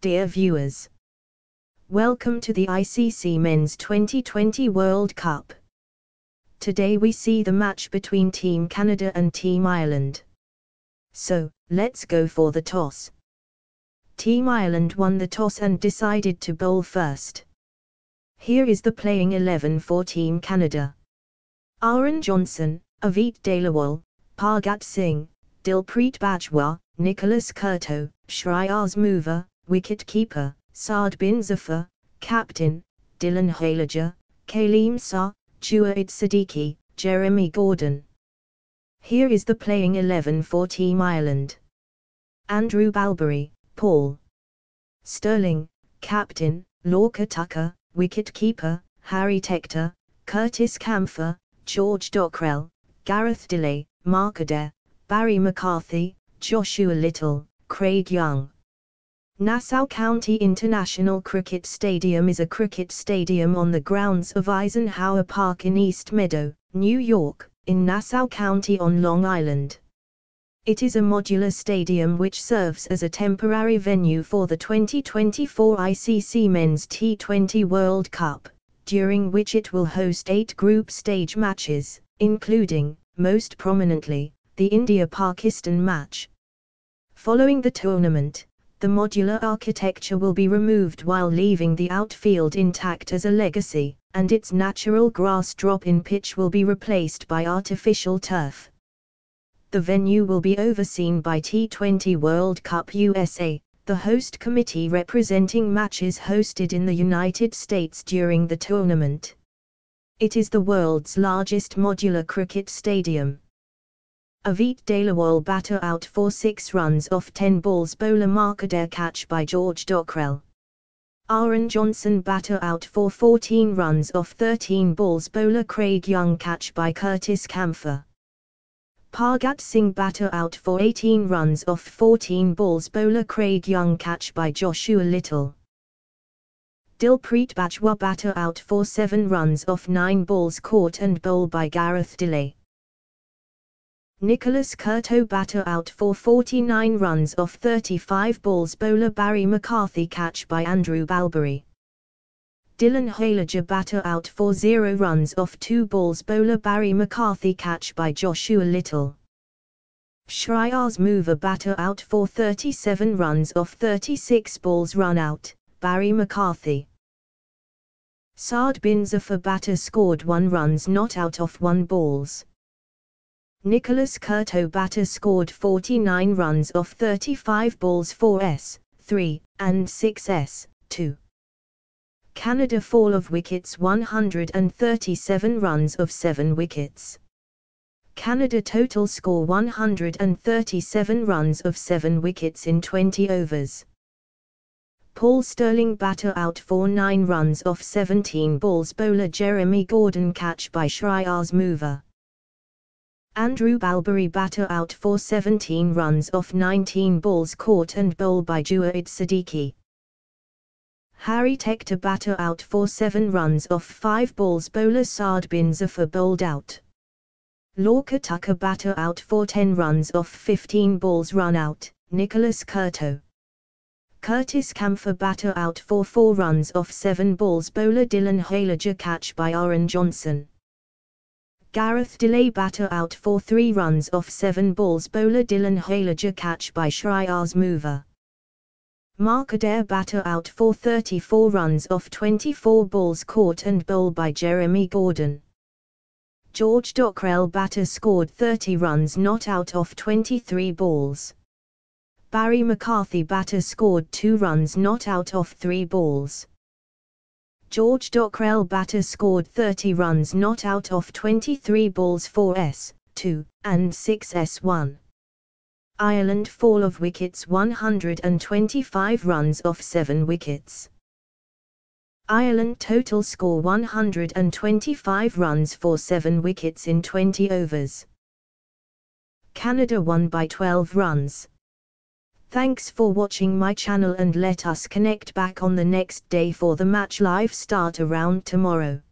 dear viewers. Welcome to the ICC Men's 2020 World Cup. Today we see the match between Team Canada and Team Ireland. So, let's go for the toss. Team Ireland won the toss and decided to bowl first. Here is the playing 11 for Team Canada. Aaron Johnson, Avit Dhaliwal, Pargat Singh, Dilpreet Bajwa, Nicholas Kurto, Shreyas Movva, wicket-keeper, Saad bin Zafar, captain, Dylan Houlaga, Kaleem Saar, Junaid Siddiqui, Jeremy Gordon. Here is the playing 11 for Team Ireland. Andrew Balbery, Paul. Stirling, captain, Lorca Tucker, wicket-keeper, Harry Tector, Curtis Campher, George Dockrell, Gareth Delay, Mark Adair, Barry McCarthy, Joshua Little, Craig Young. Nassau County International Cricket Stadium is a cricket stadium on the grounds of Eisenhower Park in East Meadow, New York, in Nassau County on Long Island. It is a modular stadium which serves as a temporary venue for the 2024 ICC Men's T20 World Cup, during which it will host eight group stage matches, including, most prominently, the India-Pakistan match. Following the tournament, the modular architecture will be removed while leaving the outfield intact as a legacy, and its natural grass drop-in pitch will be replaced by artificial turf. The venue will be overseen by T20 World Cup USA, the host committee representing matches hosted in the United States during the tournament. It is the world's largest modular cricket stadium. Avit Dhaliwal batter out for 6 runs off 10 balls bowler Mark Adair catch by George Dockrell. Aaron Johnson batter out for 14 runs off 13 balls bowler Craig Young catch by Curtis Campher. Pargat Singh batter out for 18 runs off 14 balls bowler Craig Young catch by Joshua Little. Dilpreet Bajwa batter out for 7 runs off 9 balls caught and bowl by Gareth Delay. Nicholas Curto batter out for 49 runs off 35 balls bowler Barry McCarthy catch by Andrew Balbury. Dylan Houlaga batter out for 0 runs off 2 balls bowler Barry McCarthy catch by Joshua Little. Shreyas Movva batter out for 37 runs off 36 balls run out, Barry McCarthy. Saad bin Zafar batter scored 1 runs not out off 1 balls. Nicholas Kurto batter scored 49 runs off 35 balls 4s, 3, and 6s, 2. Canada fall of wickets 137 runs of 7 wickets. Canada total score 137 runs of 7 wickets in 20 overs. Paul Stirling batter out for 9 runs off 17 balls bowler Jeremy Gordon catch by Shreyas Movva. Andrew Balbery batter out for 17 runs off 19 balls caught and bowl by Junaid Siddiqui. Harry Tector batter out for 7 runs off 5 balls bowler Saad bin Zafar bowled out. Lorca Tucker batter out for 10 runs off 15 balls run out, Nicholas Kurto. Curtis Campher batter out for 4 runs off 7 balls bowler Dylan Houlaga catch by Aaron Johnson. Gareth Delay batter out for 3 runs off 7 balls bowler Dylan Houlaga catch by Shreyas Movva. Mark Adair batter out for 34 runs off 24 balls caught and bowl by Jeremy Gordon. George Dockrell batter scored 30 runs not out off 23 balls. Barry McCarthy batter scored 2 runs not out off 3 balls. George Dockrell batter scored 30 runs not out off 23 balls 4s, 2, and 6s 1. Ireland fall of wickets 125 runs off 7 wickets. Ireland total score 125 runs for 7 wickets in 20 overs. Canada won by 12 runs. Thanks for watching my channel and let us connect back on the next day for the match live start around tomorrow.